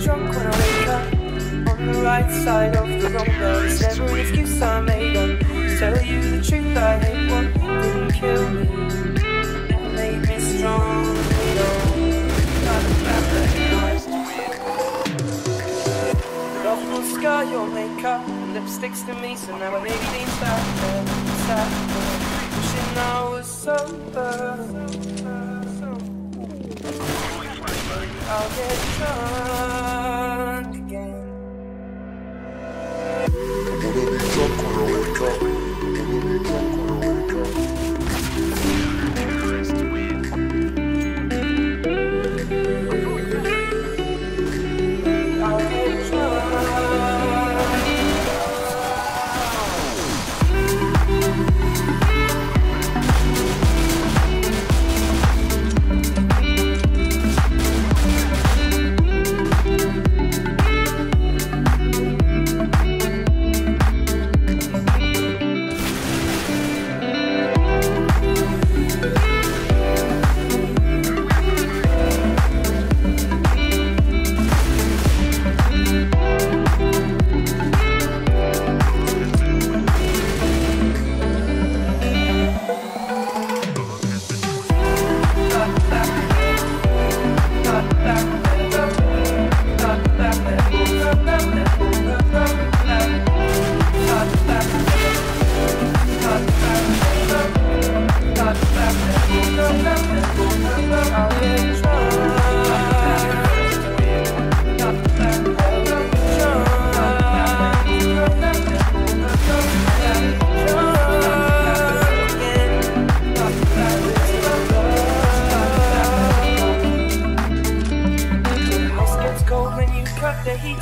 Drunk when I up on the right side of the never scar your makeup, lipsticks to me, so now I maybe lean back there, sat there, wishing I was sober. I'll get drunk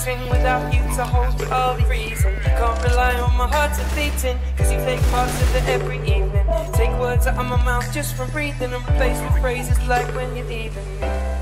without you to hold early reason. Can't rely on my heart to beating, cause you take parts of it every evening. Take words out of my mouth just from breathing and replace with phrases like when you're leaving me.